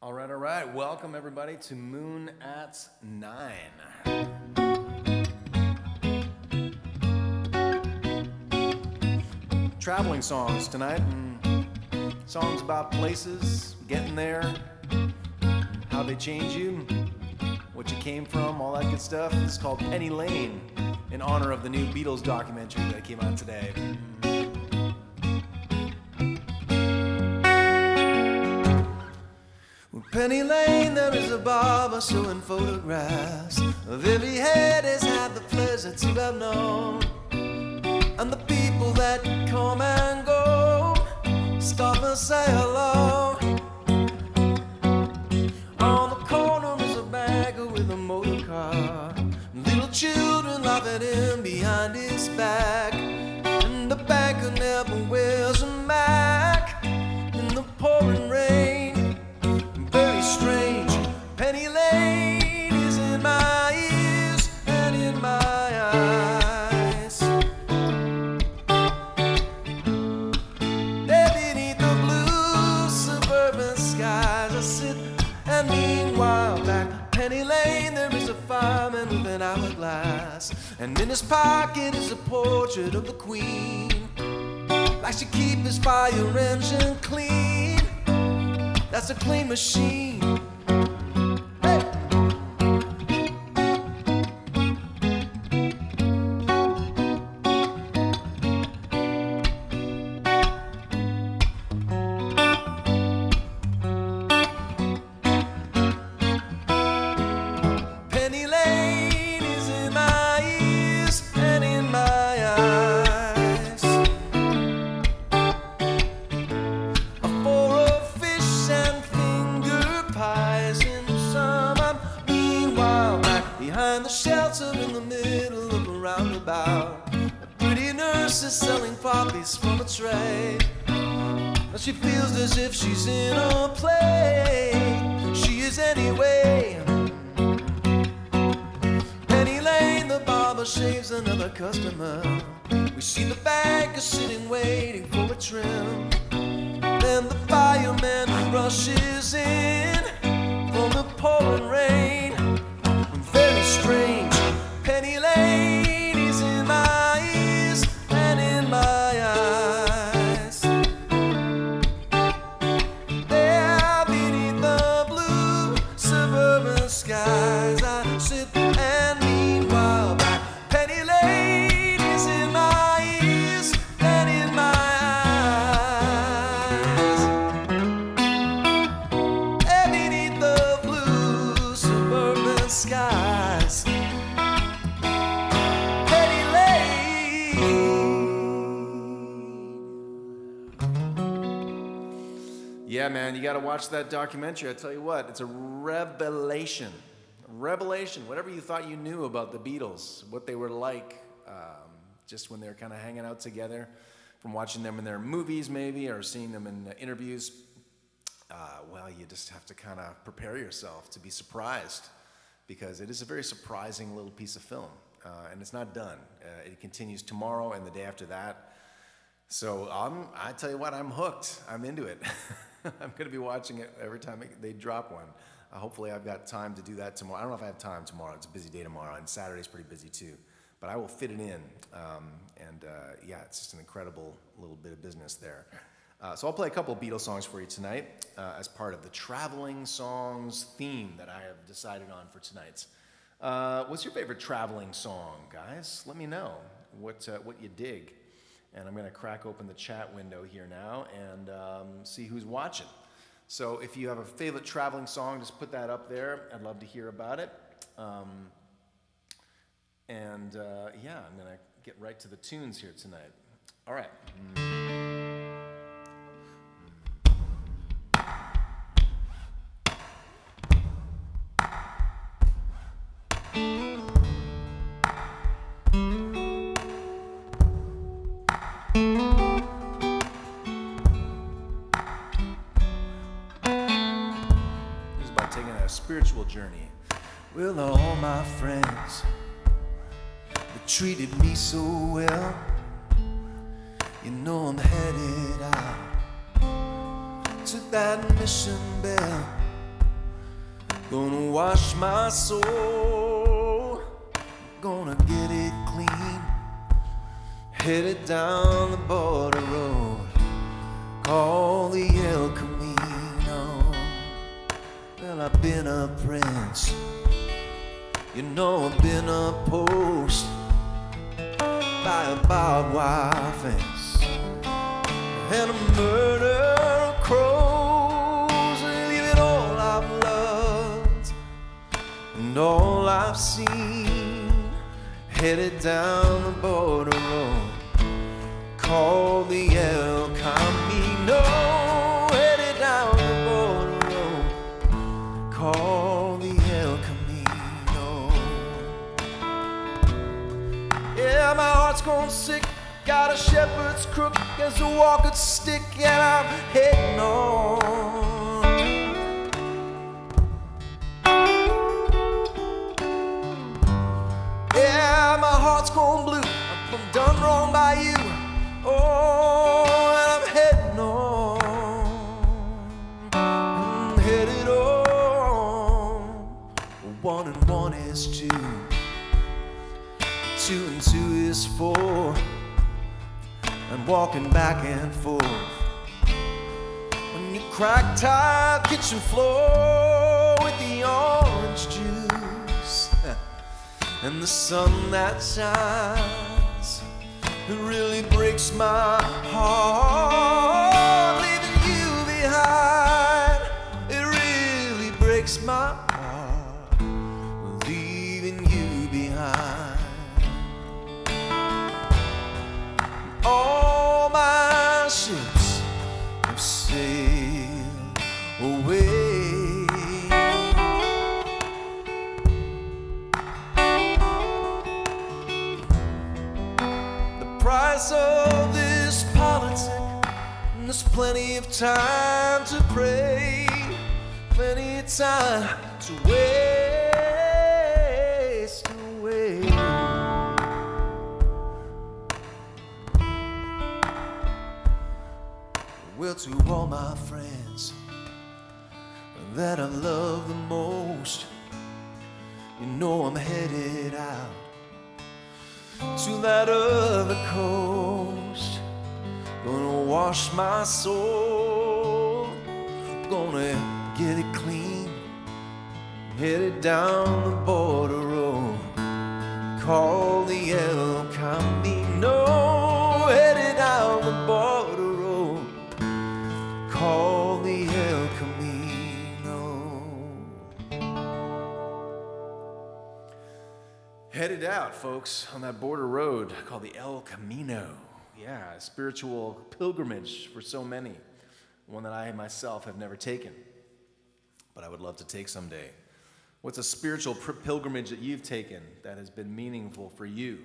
All right, all right. Welcome everybody to Moon at Nine. Traveling songs tonight, and songs about places, getting there, how they change you, what you came from, all that good stuff. This is called Penny Lane in honor of the new Beatles documentary that came out today. Penny Lane, there is a barber showing photographs of head has had the pleasure to have known. And the people that come and go stop and say hello. On the corner is a bagger with a motor car. Little children laughing in behind his back. And in his pocket is a portrait of the Queen. Like she keep his fire engine clean. That's a clean machine. To watch that documentary. I tell you what, it's a revelation. A revelation. Whatever you thought you knew about the Beatles, what they were like, um, just when they were kind of hanging out together, from watching them in their movies, maybe, or seeing them in interviews. Uh, well, you just have to kind of prepare yourself to be surprised because it is a very surprising little piece of film. Uh, and it's not done. Uh, it continues tomorrow and the day after that. So I'm, I tell you what, I'm hooked. I'm into it. I'm going to be watching it every time they drop one. Uh, hopefully, I've got time to do that tomorrow. I don't know if I have time tomorrow. It's a busy day tomorrow, and Saturday's pretty busy too. But I will fit it in. Um, and uh, yeah, it's just an incredible little bit of business there. Uh, so I'll play a couple Beatles songs for you tonight uh, as part of the traveling songs theme that I have decided on for tonight. Uh, what's your favorite traveling song, guys? Let me know what, uh, what you dig. And I'm going to crack open the chat window here now and um, see who's watching. So if you have a favorite traveling song, just put that up there. I'd love to hear about it. Um, and uh, yeah, I'm going to get right to the tunes here tonight. All right. Journey. Well, all my friends that treated me so well, you know I'm headed out to that mission bell Gonna wash my soul, gonna get it clean. Headed down the border road, call the El Camino. I've been a prince, you know I've been a post by a barbed wire fence and a murder of crows, leaving all I've loved and all I've seen, headed down the border road. Called the El Camino, my heart's grown sick. Got a shepherd's crook as a walking stick, and I'm heading on. Yeah, my heart's grown blue. I'm done wrong by you. Oh, and I'm heading on. I'm headed on. One and one is two is four. I'm walking back and forth. On your crack tile kitchen floor with the orange juice and the sun that shines. It really breaks my heart leaving you behind. It really breaks my plenty of time to pray, plenty of time to waste away. Well, to all my friends that I love the most, you know I'm headed out to that other coast. Gonna wash my soul, gonna get it clean, headed down the border road. Call the El Camino, headed down the border road. Call the El Camino. Headed out, folks, on that border road called the El Camino. Yeah, a spiritual pilgrimage for so many. One that I myself have never taken, but I would love to take someday. What's a spiritual pilgrimage that you've taken that has been meaningful for you?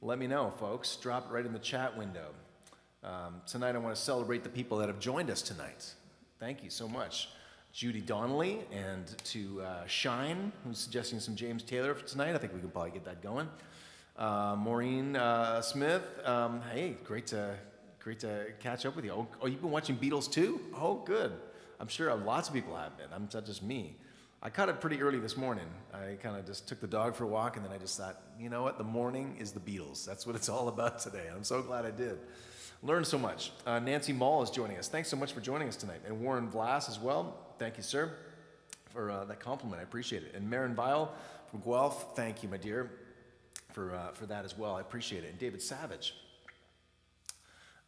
Let me know, folks. Drop it right in the chat window. Um, tonight, I want to celebrate the people that have joined us tonight. Thank you so much. Judy Donnelly and to uh, Shine, who's suggesting some James Taylor for tonight. I think we can probably get that going. Uh, Maureen uh, Smith, um, hey, great to great to catch up with you. Oh, oh, you've been watching Beatles too? Oh, good. I'm sure lots of people have been. I'm not just me. I caught it pretty early this morning. I kind of just took the dog for a walk, and then I just thought, you know what? The morning is the Beatles. That's what it's all about today. I'm so glad I did. Learned so much. Uh, Nancy Mall is joining us. Thanks so much for joining us tonight. And Warren Vlass as well. Thank you, sir, for uh, that compliment. I appreciate it. And Marin Vile from Guelph, thank you, my dear, for, uh, for that as well. I appreciate it. And David Savage.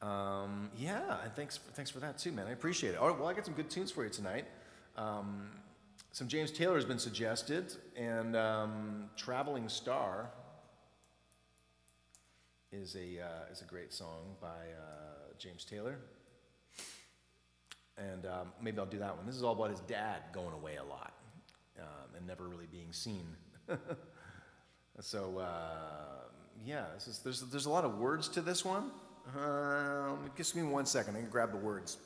Um, yeah, and thanks, thanks for that too, man. I appreciate it. All right, well, I got some good tunes for you tonight. Um, some James Taylor has been suggested, and um, Traveling Star is a, uh, is a great song by uh, James Taylor. And um, maybe I'll do that one. This is all about his dad going away a lot um, and never really being seen. so, uh, yeah, this is, there's, there's a lot of words to this one. Um, give me one second. I can grab the words.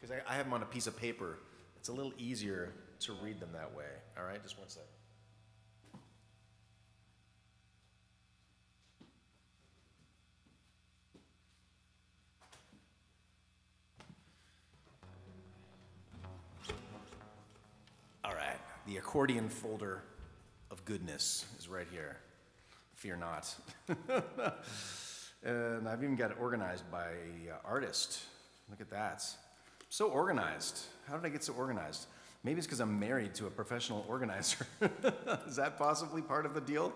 Because I, I have them on a piece of paper. It's a little easier to read them that way. All right, just one second. All right. The accordion folder goodness is right here. Fear not. and I've even got it organized by uh, artist. Look at that. So organized. How did I get so organized? Maybe it's because I'm married to a professional organizer. is that possibly part of the deal?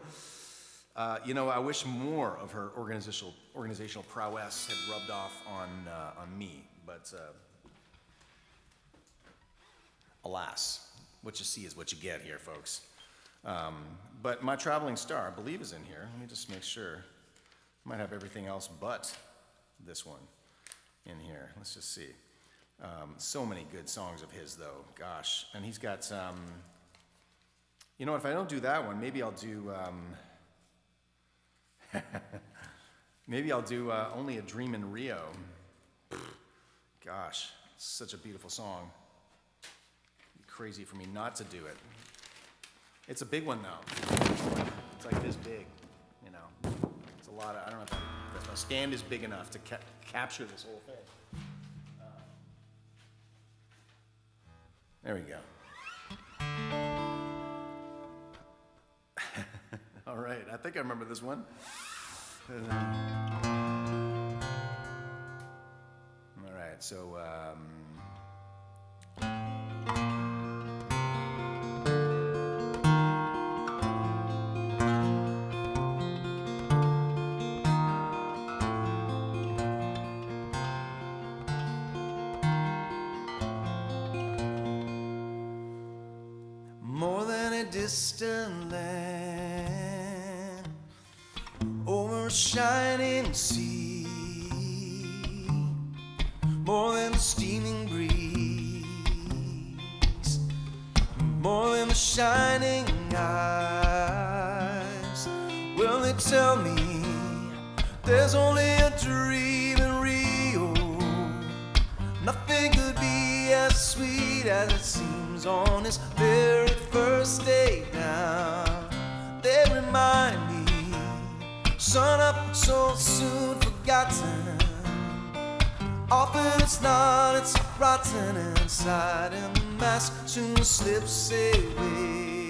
Uh, you know, I wish more of her organizational, organizational prowess had rubbed off on, uh, on me, but uh, alas, what you see is what you get here, folks. Um, but my traveling star, I believe, is in here. Let me just make sure. I might have everything else but this one in here. Let's just see. Um, so many good songs of his, though. Gosh. And he's got, um, you know, if I don't do that one, maybe I'll do. Um, maybe I'll do uh, Only a Dream in Rio. Gosh, such a beautiful song. crazy for me not to do it. It's a big one, though. It's like this big, you know. It's a lot of, I don't know if, if my stand is big enough to ca capture this whole thing. There we go. All right, I think I remember this one. All right, so um, shining sea, more than the steaming breeze, more than the shining eyes. Will they tell me there's only a dream in Rio. Nothing could be as sweet as it seems on its very first day down. They remind me, sun up so soon forgotten. Often it's not, it's rotten inside, and the mask soon slips away.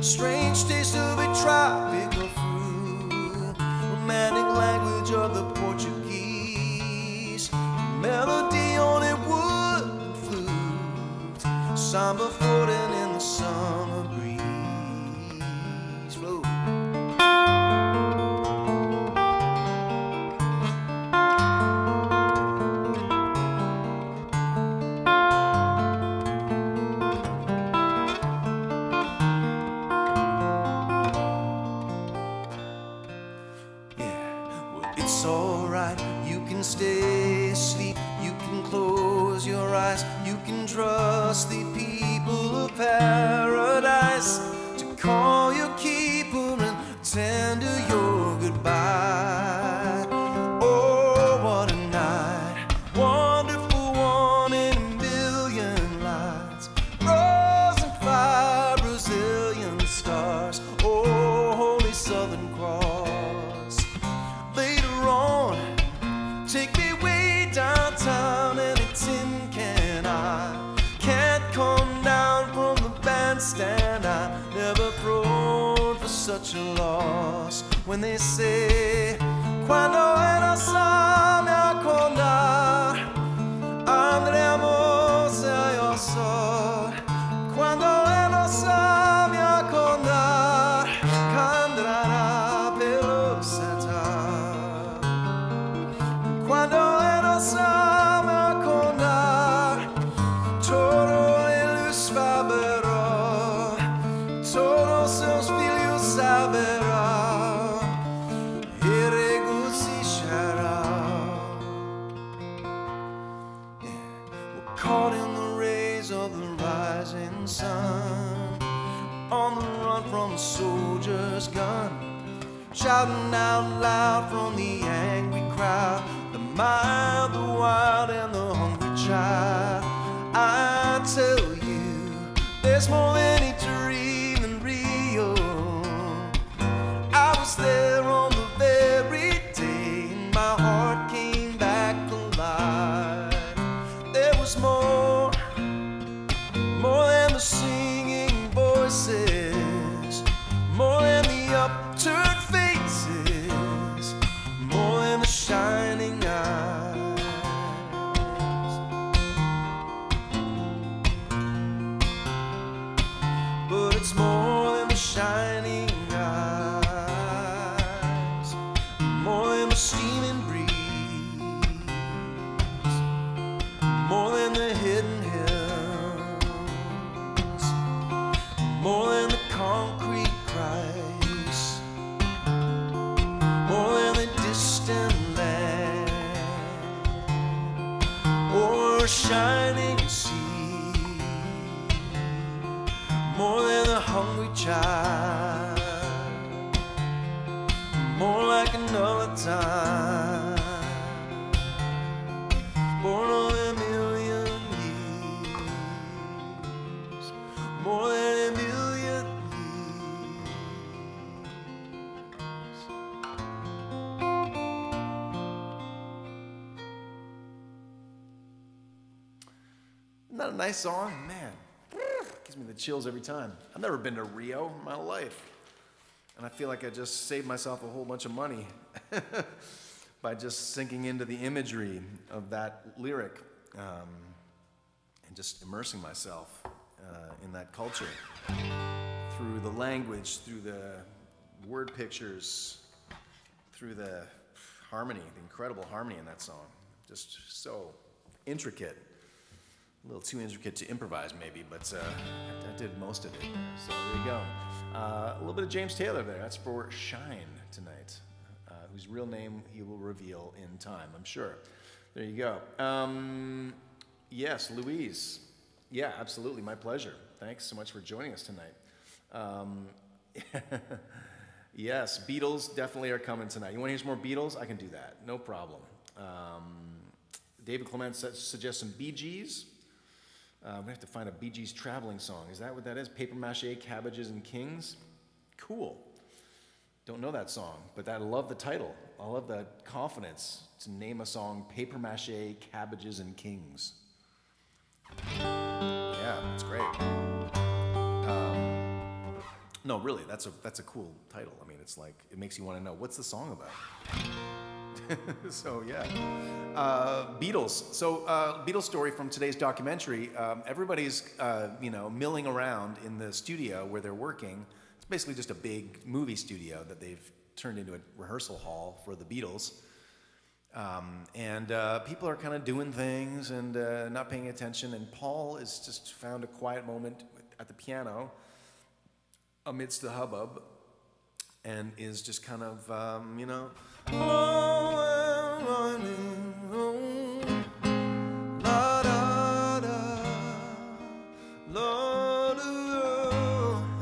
Strange taste of a tropical That song? Man, gives me the chills every time. I've never been to Rio in my life. And I feel like I just saved myself a whole bunch of money by just sinking into the imagery of that lyric um, and just immersing myself uh, in that culture through the language, through the word pictures, through the harmony, the incredible harmony in that song. Just so intricate. A little too intricate to improvise, maybe, but uh, I, I did most of it. So there you go. Uh, a little bit of James Taylor there. That's for Shine tonight, uh, whose real name he will reveal in time, I'm sure. There you go. Um, yes, Louise. Yeah, absolutely. My pleasure. Thanks so much for joining us tonight. Um, yes, Beatles definitely are coming tonight. You want to hear some more Beatles? I can do that. No problem. Um, David Clement suggests some Gees. Uh, we have to find a Bee Gees traveling song. Is that what that is? Paper mache, cabbages, and kings? Cool. Don't know that song, but I love the title. I love the confidence to name a song Paper Mache, Cabbages, and Kings. Yeah, that's great. Um, no, really, that's a, that's a cool title. I mean, it's like, it makes you want to know what's the song about? so yeah, uh, Beatles. So uh, Beatles story from today's documentary. Um, everybody's uh, you know milling around in the studio where they're working. It's basically just a big movie studio that they've turned into a rehearsal hall for the Beatles. Um, and uh, people are kind of doing things and uh, not paying attention. And Paul is just found a quiet moment at the piano amidst the hubbub and is just kind of, um, you know,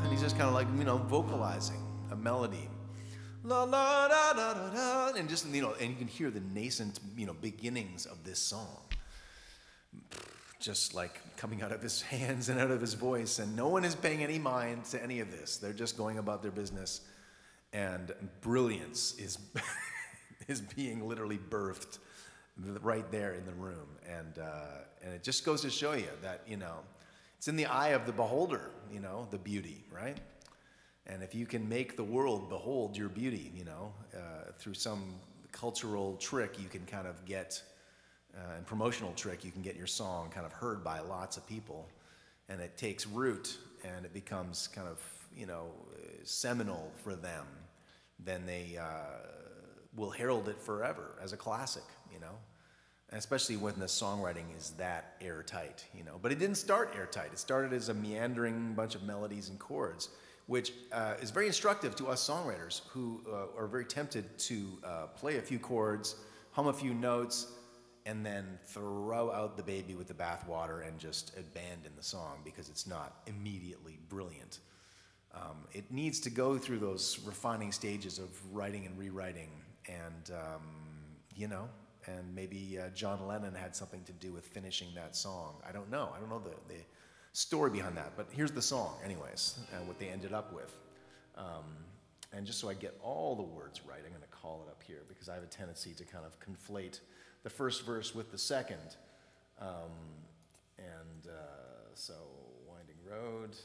and he's just kind of like, you know, vocalizing a melody. La la da da da da, and just you know, and you can hear the nascent, you know, beginnings of this song, just like coming out of his hands and out of his voice, and no one is paying any mind to any of this. They're just going about their business, and brilliance is is being literally birthed right there in the room, and uh, and it just goes to show you that you know, it's in the eye of the beholder, you know, the beauty, right? And if you can make the world behold your beauty, you know, uh, through some cultural trick, you can kind of get, uh, and promotional trick, you can get your song kind of heard by lots of people. And it takes root and it becomes kind of, you know, seminal for them. Then they uh, will herald it forever as a classic, you know. And especially when the songwriting is that airtight, you know. But it didn't start airtight. It started as a meandering bunch of melodies and chords which uh, is very instructive to us songwriters who uh, are very tempted to uh, play a few chords, hum a few notes, and then throw out the baby with the bathwater and just abandon the song because it's not immediately brilliant. Um, it needs to go through those refining stages of writing and rewriting, and um, you know, and maybe uh, John Lennon had something to do with finishing that song. I don't know. I don't know the, the story behind that. But here's the song, anyways, and what they ended up with. Um, and just so I get all the words right, I'm going to call it up here because I have a tendency to kind of conflate the first verse with the second. Um, and uh, so, Winding Road,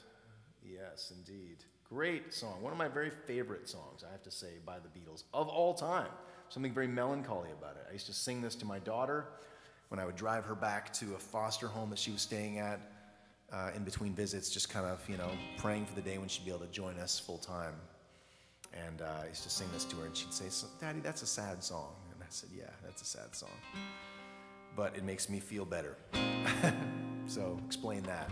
yes, indeed. Great song. One of my very favorite songs, I have to say, by the Beatles of all time. Something very melancholy about it. I used to sing this to my daughter when I would drive her back to a foster home that she was staying at uh, in between visits, just kind of, you know, praying for the day when she'd be able to join us full time. And uh, I used to sing this to her, and she'd say, Daddy, that's a sad song. And I said, Yeah, that's a sad song. But it makes me feel better. so explain that.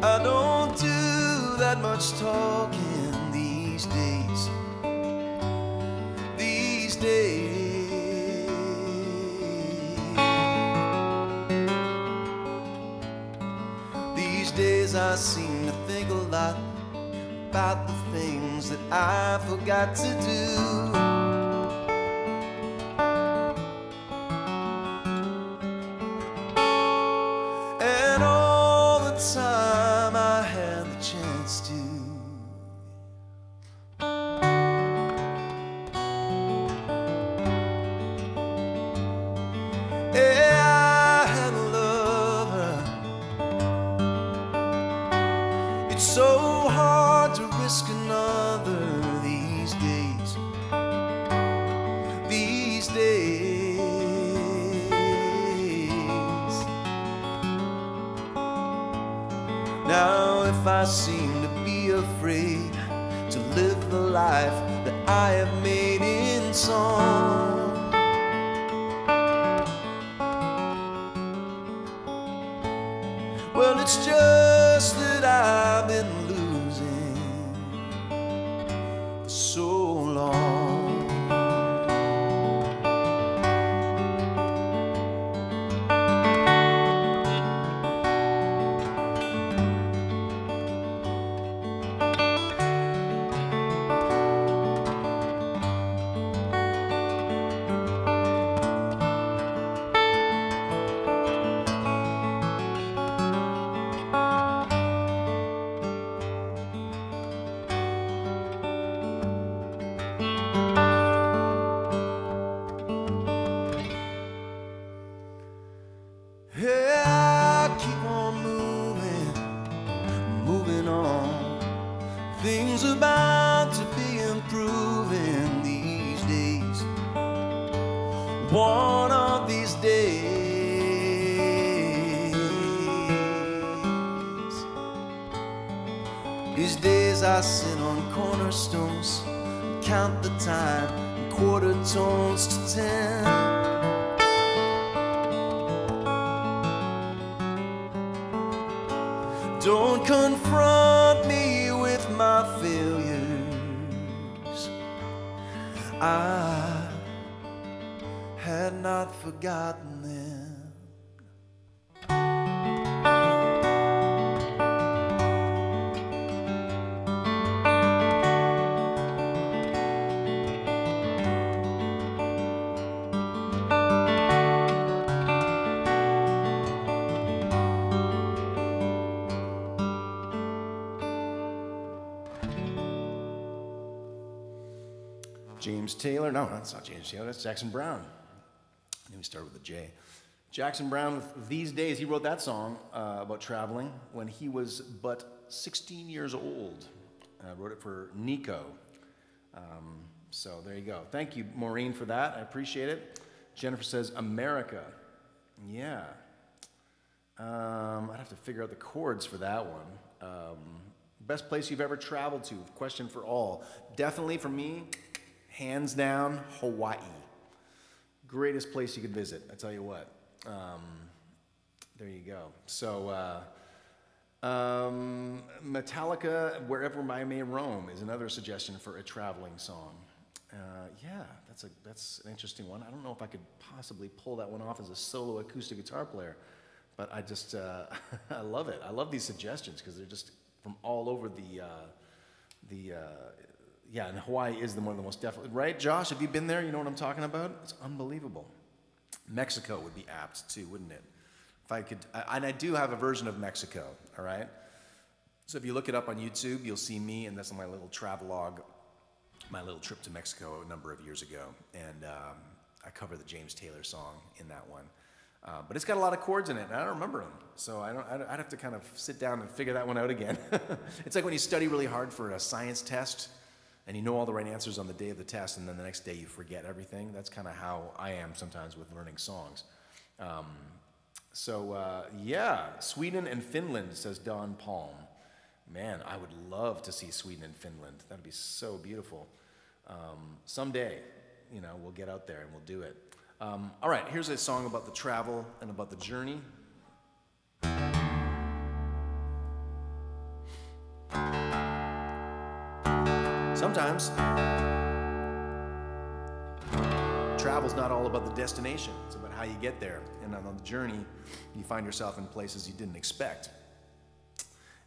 I don't do that much talking these days. These days. These days I seem to think a lot about the things that I forgot to do. I sit on cornerstones, count the time, in quarter tones to ten. Don't confront me with my failures. I had not forgotten James Taylor. No, that's not James Taylor. That's Jackson Browne. Let me start with a J. Jackson Browne, These Days, he wrote that song uh, about traveling when he was but 16 years old. Uh, wrote it for Nico. Um, so there you go. Thank you, Maureen, for that. I appreciate it. Jennifer says, America. Yeah. Um, I'd have to figure out the chords for that one. Um, best place you've ever traveled to? Question for all. Definitely for me, hands down, Hawaii. Greatest place you could visit, I tell you what. Um, there you go. So, uh, um, Metallica, Wherever I May Roam, is another suggestion for a traveling song. Uh, yeah, that's, a, that's an interesting one. I don't know if I could possibly pull that one off as a solo acoustic guitar player, but I just, uh, I love it. I love these suggestions because they're just from all over the, uh, the, uh, yeah, and Hawaii is the one of the most definitely, right? Josh, have you been there? You know what I'm talking about? It's unbelievable. Mexico would be apt too, wouldn't it? If I could, I, and I do have a version of Mexico, all right? So if you look it up on YouTube, you'll see me, and that's my little travelogue, my little trip to Mexico a number of years ago. And um, I cover the James Taylor song in that one. Uh, but it's got a lot of chords in it, and I don't remember them. So I don't, I'd have to kind of sit down and figure that one out again. it's like when you study really hard for a science test and you know all the right answers on the day of the test, and then the next day you forget everything. That's kind of how I am sometimes with learning songs. Um, so, uh, yeah, Sweden and Finland, says Don Palm. Man, I would love to see Sweden and Finland. That'd be so beautiful. Um, someday, you know, we'll get out there and we'll do it. Um, all right, here's a song about the travel and about the journey. Sometimes travel's not all about the destination, it's about how you get there. And on the journey, you find yourself in places you didn't expect.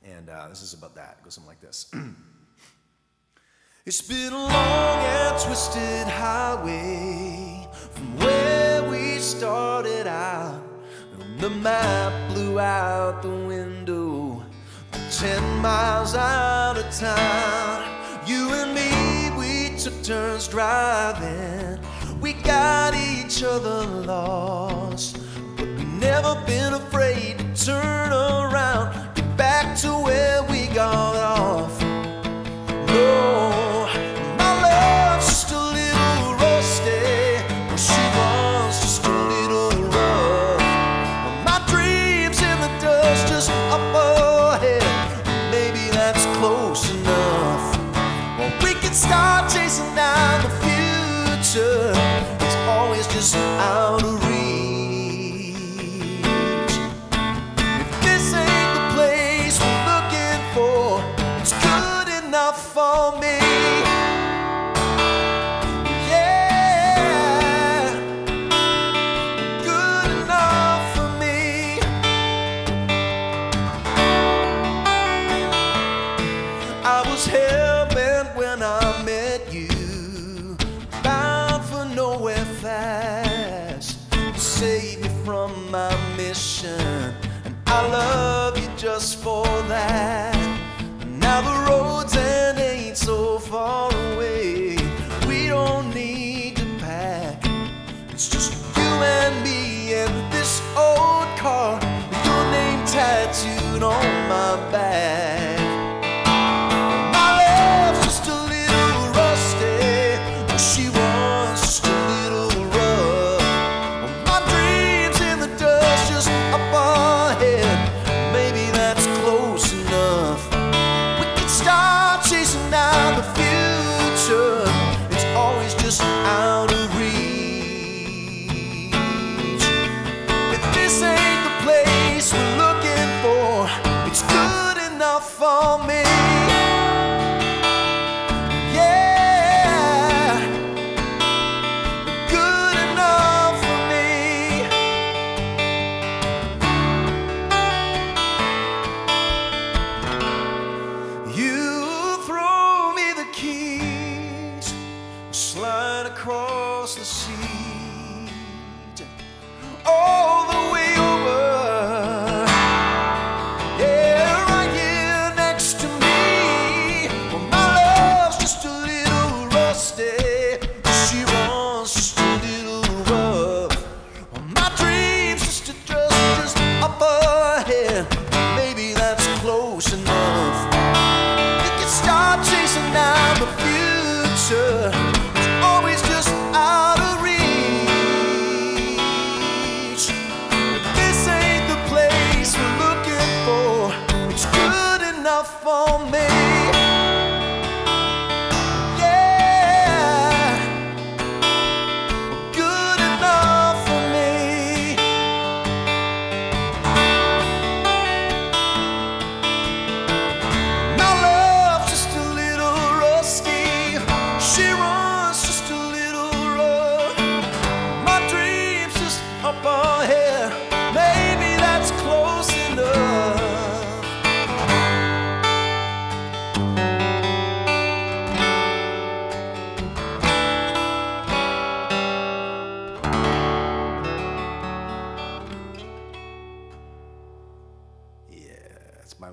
And uh, this is about that. It goes something like this. it's been a long and twisted highway from where we started out. The map blew out the window, ten miles out of town. Turns driving. We got each other lost, but we never been afraid to turn around, get back to where we got off.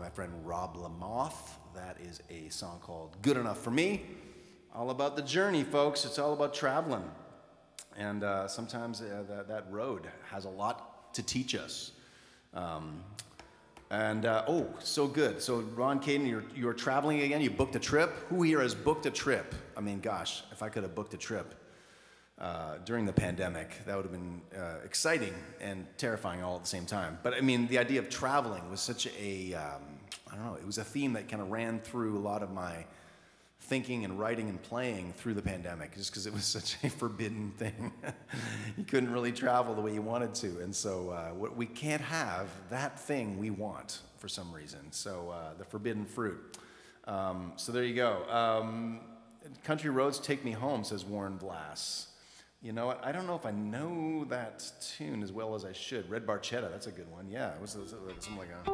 Friend Rob Lamoth. That is a song called Good Enough for Me. All about the journey, folks. It's all about traveling. And uh, sometimes uh, that, that road has a lot to teach us. Um, and uh, oh, so good. So, Ron Caden, you're, you're traveling again. You booked a trip. Who here has booked a trip? I mean, gosh, if I could have booked a trip uh, during the pandemic, that would have been uh, exciting and terrifying all at the same time. But I mean, the idea of traveling was such a, um, I don't know, it was a theme that kind of ran through a lot of my thinking and writing and playing through the pandemic just because it was such a forbidden thing. you couldn't really travel the way you wanted to. And so uh, we can't have that thing we want for some reason. So uh, the forbidden fruit. Um, so there you go. Um, Country Roads Take Me Home, says Warren Blass. You know what? I don't know if I know that tune as well as I should. Red Barchetta, that's a good one. Yeah, it was, it was something like a.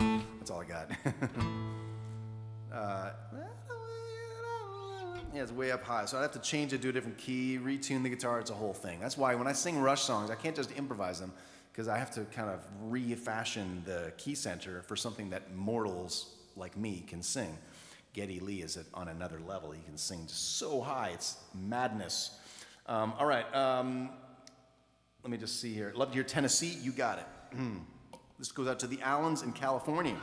Mm-hmm. That's all I got. uh, yeah, it's way up high, so I'd have to change it to a different key, retune the guitar. It's a whole thing. That's why when I sing Rush songs, I can't just improvise them because I have to kind of refashion the key center for something that mortals like me can sing. Geddy Lee is on another level. He can sing so high, it's madness. Um, all right, um, let me just see here. Love to hear Tennessee, you got it. Hmm. this goes out to the Allens in California.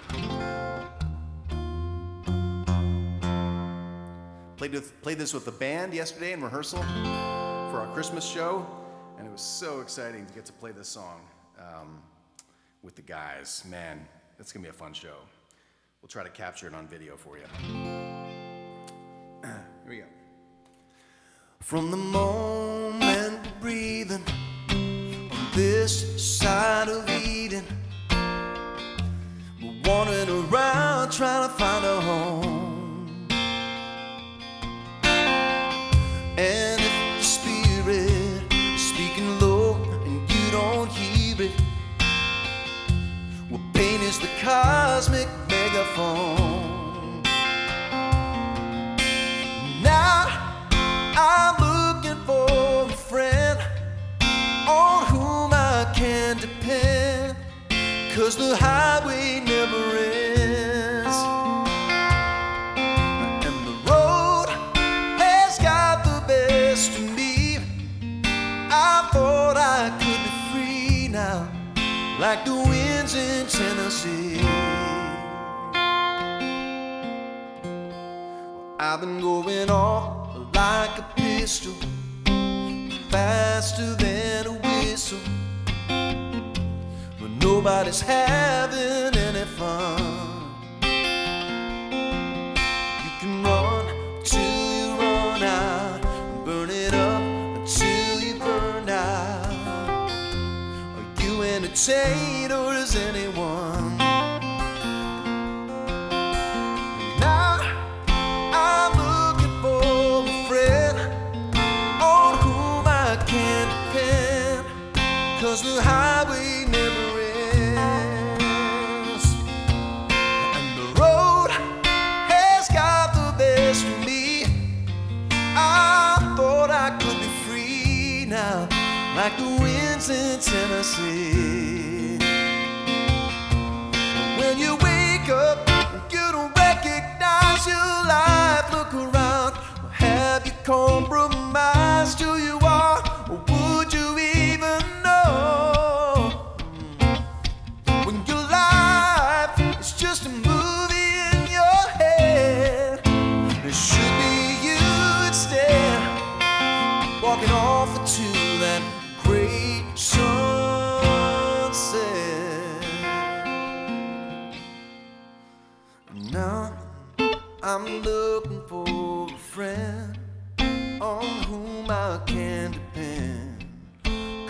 Played, with, played this with the band yesterday in rehearsal for our Christmas show, and it was so exciting to get to play this song um, with the guys. Man, it's gonna be a fun show. We'll try to capture it on video for you. Here we go. From the moment we're breathing on this side of Eden, we're wandering around trying to megaphone. Now I'm looking for a friend on whom I can depend, cause the highway never ends. And the road has got the best of me. I thought I could be free now, like the winds in Tennessee. I've been going off like a pistol, faster than a whistle. But nobody's having any fun. You can run till you run out, burn it up until you burn out. Are you entertained Cause the highway never ends. And the road has got the best of me. I thought I could be free now, like the winds in Tennessee. When you wake up, you don't recognize your life. Look around. Have you compromised who you are?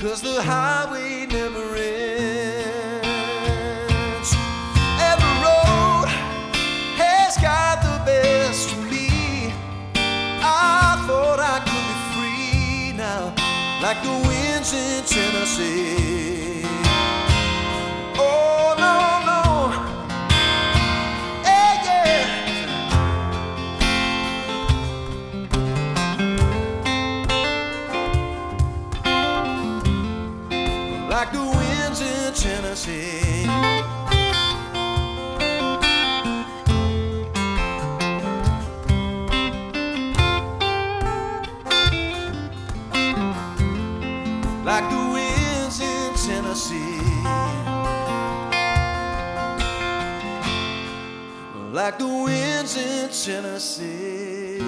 Cause the highway never ends. And the road has got the best of me. I thought I could be free now, like the winds in Tennessee. Tennessee.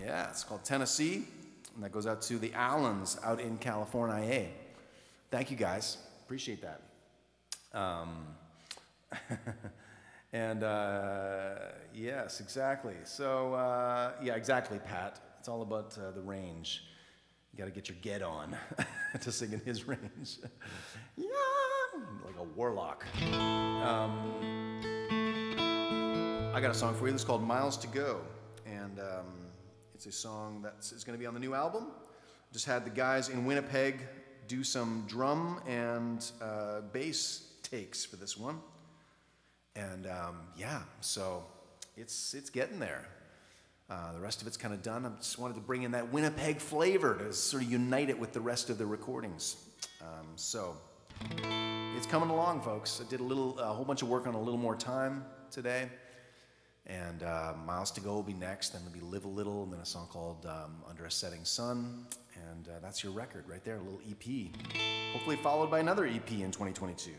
Yeah, it's called Tennessee, and that goes out to the Allens out in California. Thank you guys. Appreciate that. Um, and uh, yes, exactly. So, uh, yeah, exactly, Pat. It's all about uh, the range. You got to get your get on to sing in his range. yeah, like a warlock. Um, I got a song for you. This is called Miles to Go. And um, it's a song that is going to be on the new album. Just had the guys in Winnipeg do some drum and uh, bass takes for this one. And um, yeah, so it's, it's getting there. Uh, the rest of it's kind of done. I just wanted to bring in that Winnipeg flavor to sort of unite it with the rest of the recordings. Um, so it's coming along, folks. I did a little, a whole bunch of work on a little more time today. And uh, Miles to Go will be next. Then there'll be Live a Little, and then a song called um, Under a Setting Sun. And uh, that's your record right there, a little EP. Hopefully, followed by another EP in 2022.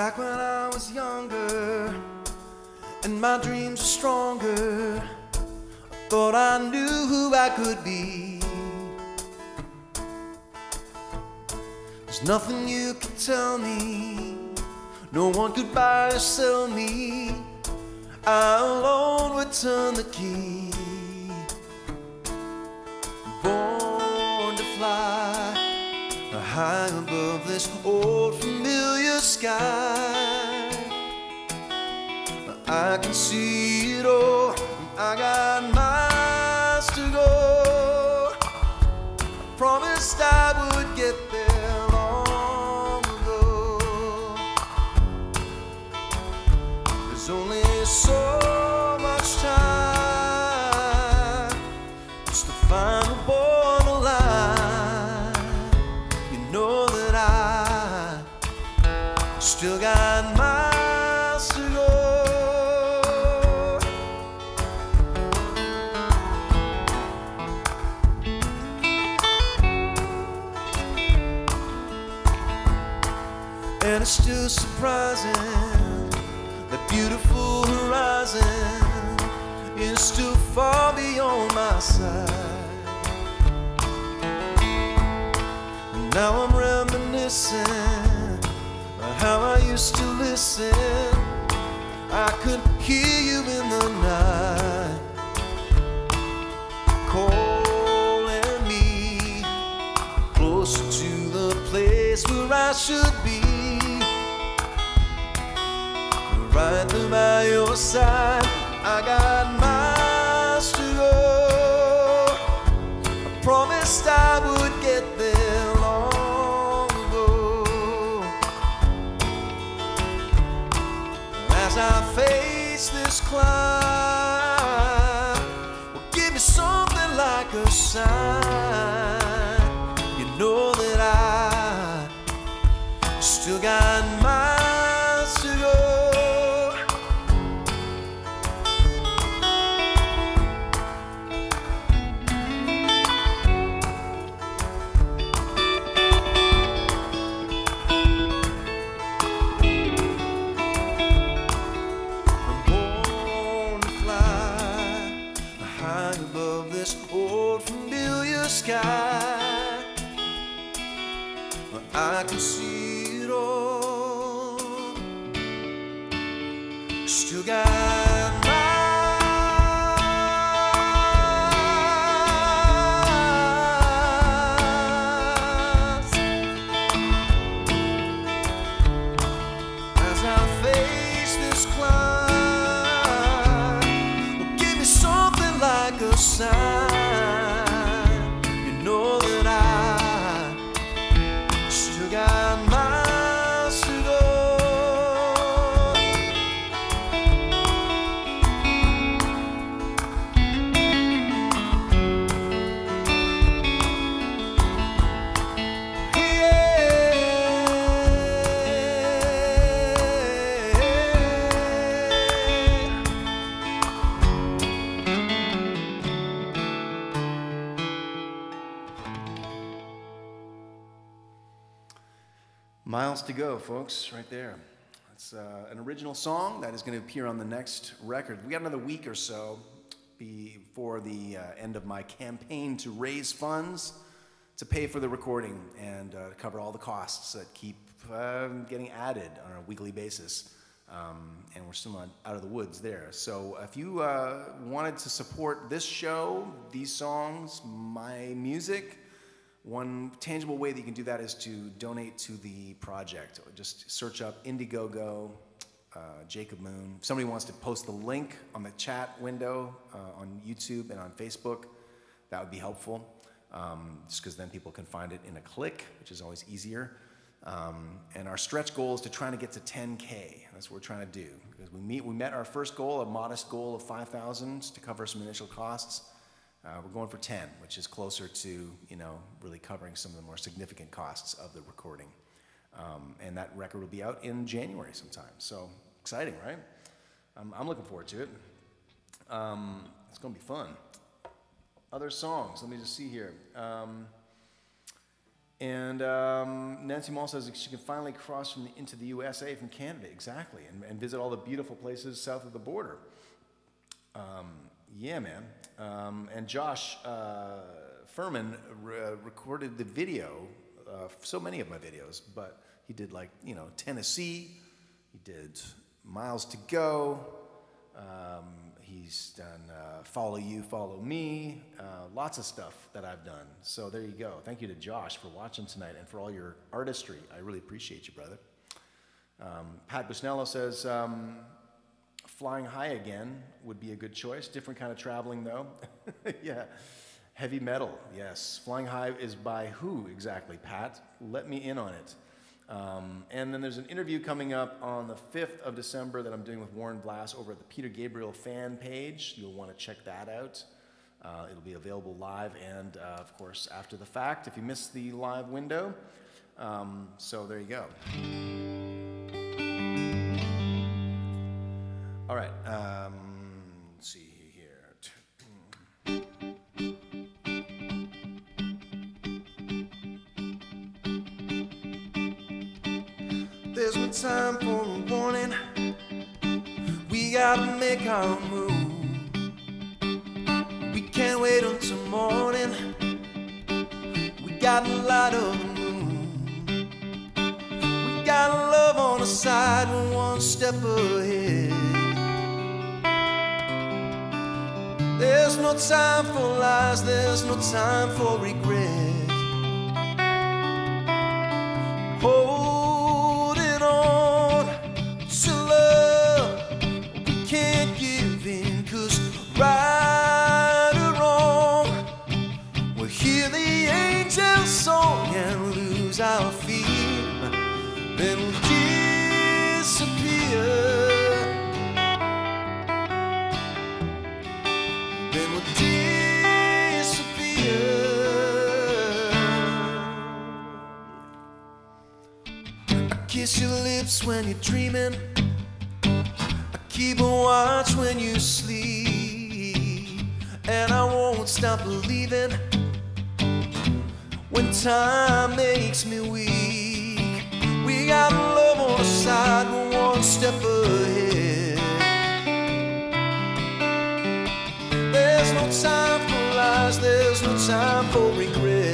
Back when I was younger and my dreams were stronger, I thought I knew who I could be. There's nothing you could tell me, no one could buy or sell me. I alone would turn the key. Born to fly high above this old familiar sky. I can see it all, I got to got Miles to go, folks, right there. It's uh, an original song that is going to appear on the next record. We got another week or so before the uh, end of my campaign to raise funds to pay for the recording and uh, cover all the costs that keep uh, getting added on a weekly basis. Um, and we're still not out of the woods there. So if you uh, wanted to support this show, these songs, my music, one tangible way that you can do that is to donate to the project. Just search up Indiegogo, uh, Jacob Moon. If somebody wants to post the link on the chat window uh, on YouTube and on Facebook, that would be helpful. Um, just because then people can find it in a click, which is always easier. Um, and our stretch goal is to try to get to 10K. That's what we're trying to do. Because we, meet, we met our first goal, a modest goal of 5,000 to cover some initial costs. Uh, we're going for 10, which is closer to, you know, really covering some of the more significant costs of the recording. Um, and that record will be out in January sometime. So exciting, right? Um, I'm looking forward to it. Um, it's going to be fun. Other songs, let me just see here. Um, and um, Nancy Mall says she can finally cross from the, into the USA from Canada, exactly, and, and, visit all the beautiful places south of the border. Um, yeah, man. Um, and Josh uh, Furman re- recorded the video, uh, so many of my videos, but he did like, you know, Tennessee, he did Miles to Go, um, He's done uh, Follow You, Follow Me, uh, lots of stuff that I've done. So there you go. Thank you to Josh for watching tonight and for all your artistry. I really appreciate you, brother. Um, Pat Busnello says, um, Flying High Again would be a good choice. Different kind of traveling, though. yeah. Heavy metal, yes. Flying High is by who exactly, Pat? Let me in on it. Um, and then there's an interview coming up on the 5th of December that I'm doing with Warren Blass over at the Peter Gabriel fan page. You'll want to check that out. Uh, it'll be available live and, uh, of course, after the fact if you missed the live window. Um, so there you go. All right. Um, let's see. There's no time for a warning. We gotta make our move. We can't wait until morning. We gotta light up the moon. We got love on the side, one step ahead. There's no time for lies, there's no time for regret. When you're dreaming. I keep a watch when you sleep, and I won't stop believing when time makes me weak. We got love on the side, one step ahead. There's no time for lies, there's no time for regret.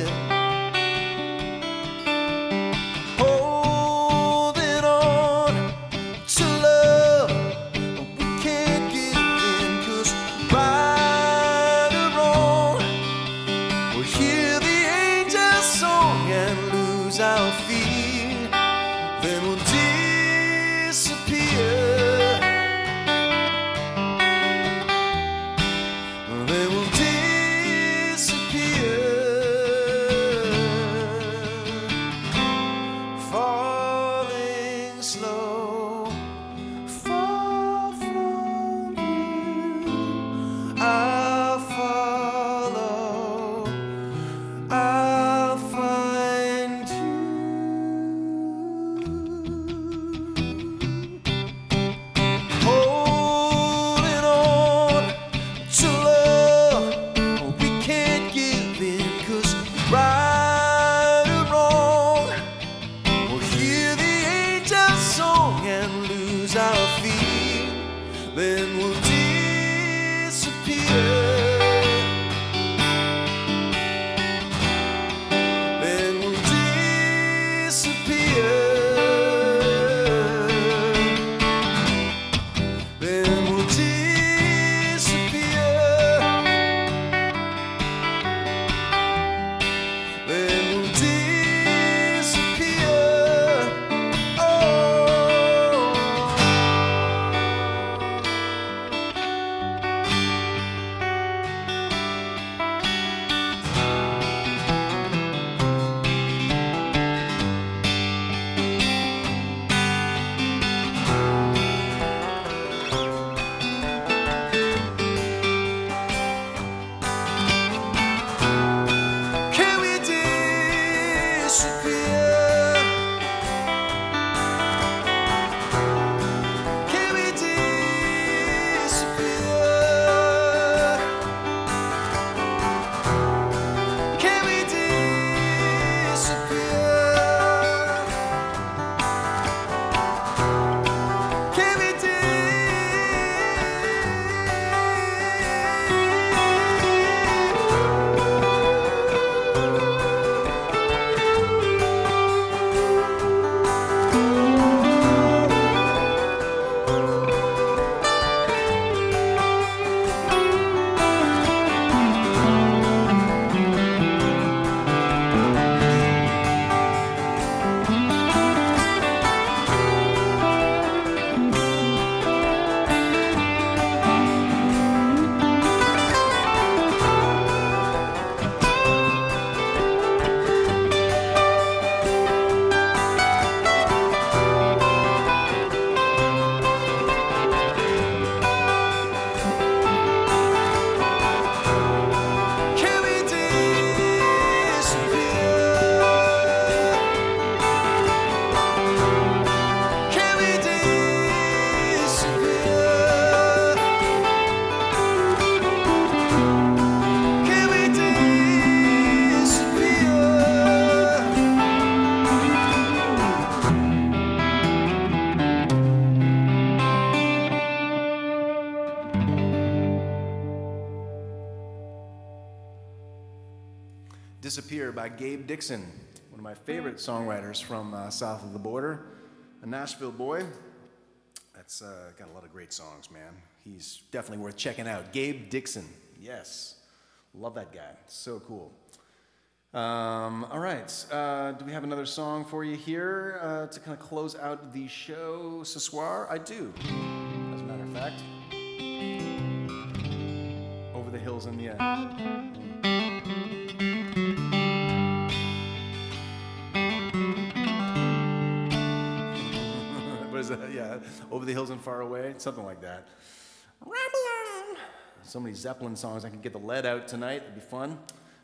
By Gabe Dixon, one of my favorite songwriters from uh, south of the border, a Nashville boy. That's uh, got a lot of great songs, man. He's definitely worth checking out. Gabe Dixon, yes. Love that guy. So cool. Um, all right. Uh, do we have another song for you here uh, to kind of close out the show, ce soir? I do, as a matter of fact. Over the hills in the end. That? Yeah, over the hills and far away, something like that. So many Zeppelin songs. I can get the lead out tonight. It'd be fun.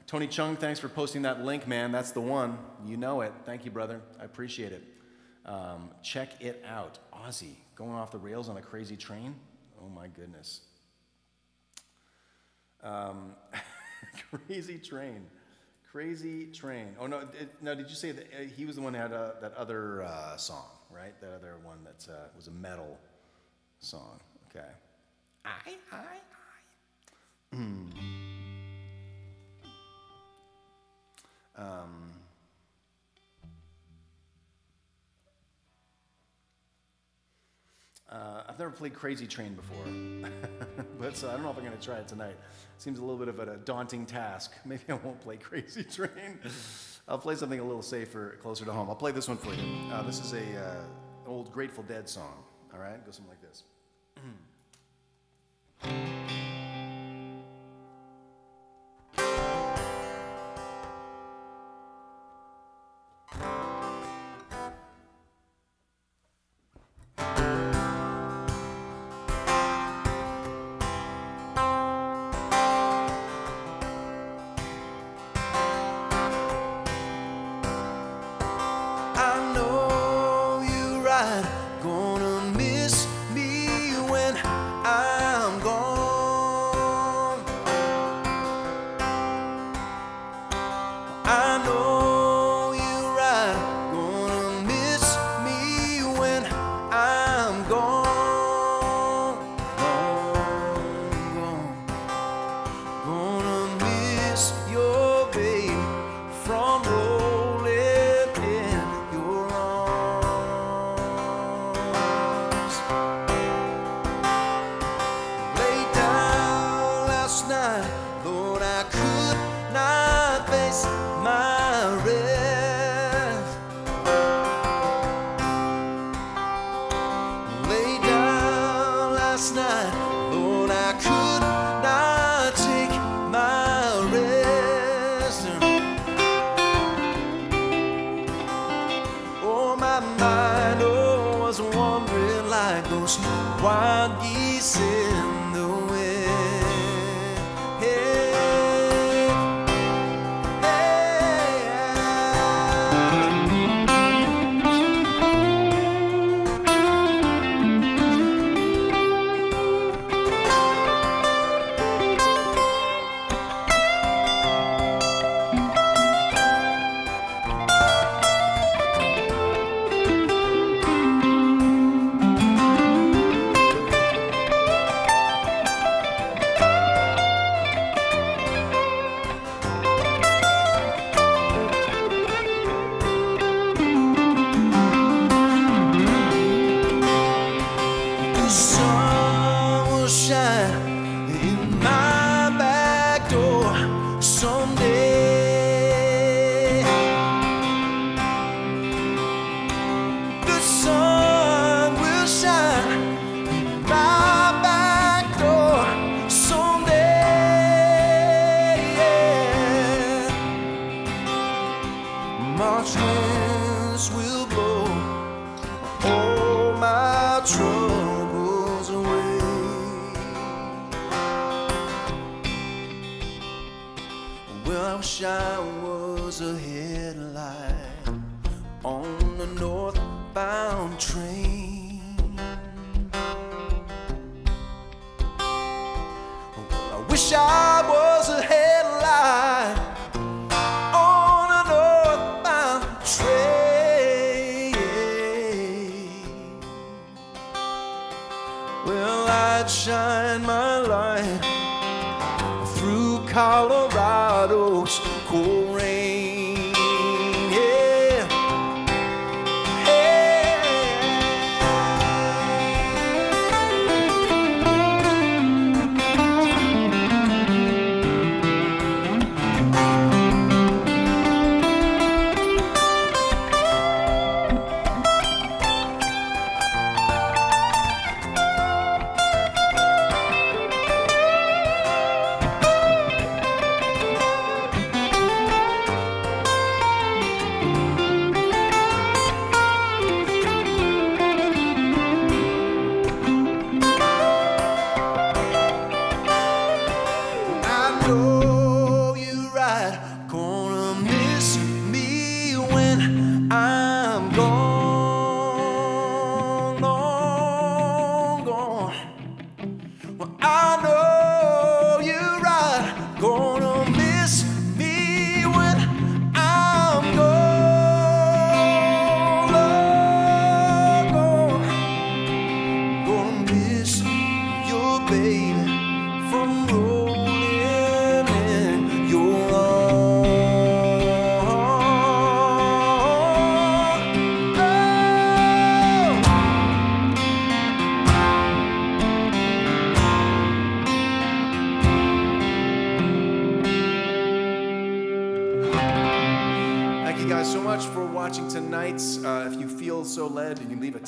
Tony Chung, thanks for posting that link, man. That's the one. You know it. Thank you, brother. I appreciate it. Um, check it out. Ozzy going off the rails on a crazy train. Oh my goodness. Um, crazy train. Crazy train. Oh no! It, no, did you say that uh, he was the one that had uh, that other uh, song, right? That other one that uh, was a metal song. Okay. I, I, I. Hmm. Um, uh, I've never played Crazy Train before, but so I don't know if I'm going to try it tonight. Seems a little bit of a daunting task. Maybe I won't play Crazy Train. I'll play something a little safer, closer to home. I'll play this one for you. Uh, this is a uh, old Grateful Dead song. All right, goes something like this.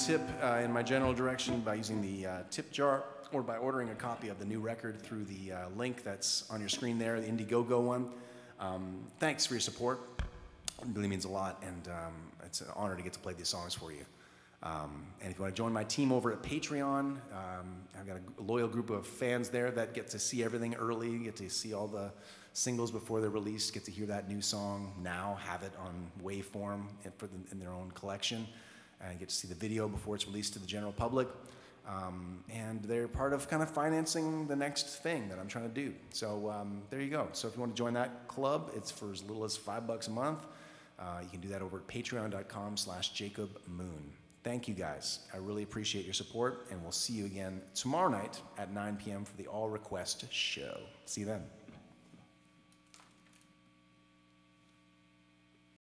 tip uh, in my general direction by using the uh, tip jar or by ordering a copy of the new record through the uh, link that's on your screen there, the Indiegogo one. Um, thanks for your support. It really means a lot, and um, it's an honor to get to play these songs for you. Um, and if you want to join my team over at Patreon, um, I've got a loyal group of fans there that get to see everything early, get to see all the singles before they're released, get to hear that new song now, have it on waveform in, in their own collection, and get to see the video before it's released to the general public. Um, and they're part of kind of financing the next thing that I'm trying to do. So um, there you go. So if you want to join that club, it's for as little as five bucks a month. Uh, you can do that over at patreon.com slash Jacob Moon. Thank you guys. I really appreciate your support, and we'll see you again tomorrow night at 9 p.m. for the All Request show. See you then.